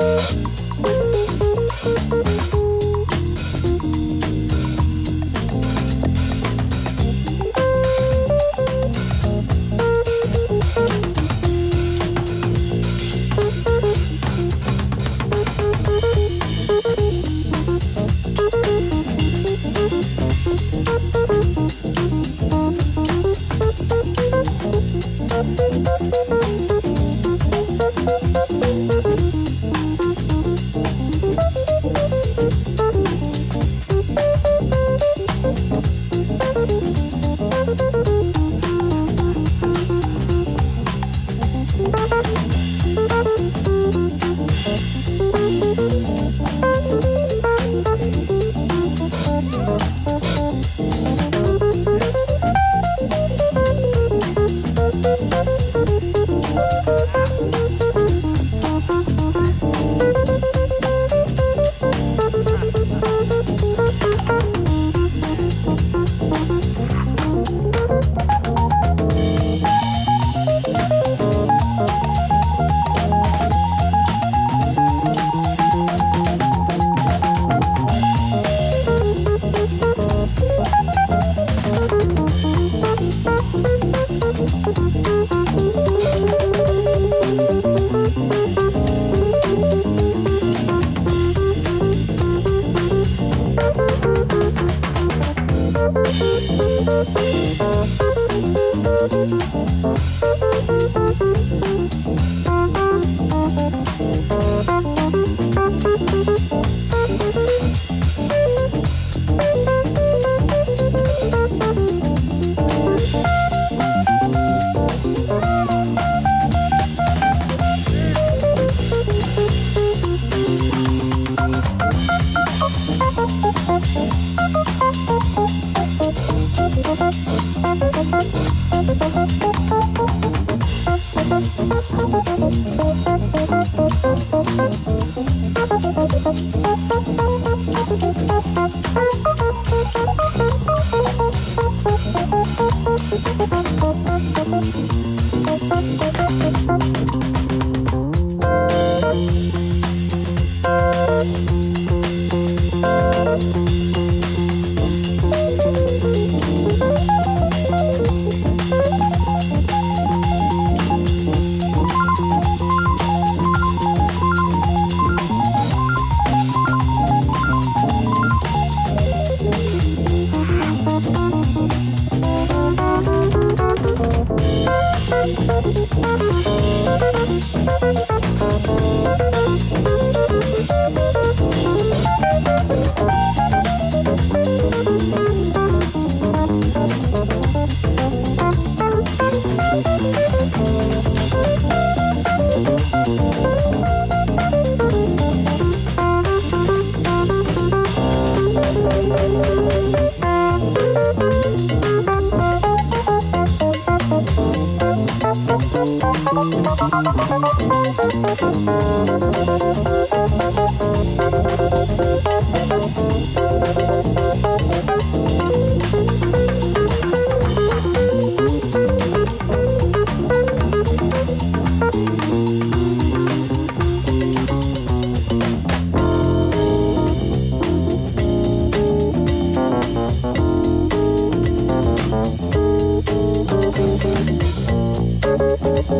Música Thank you. Thank you.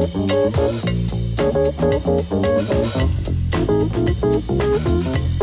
Thank you.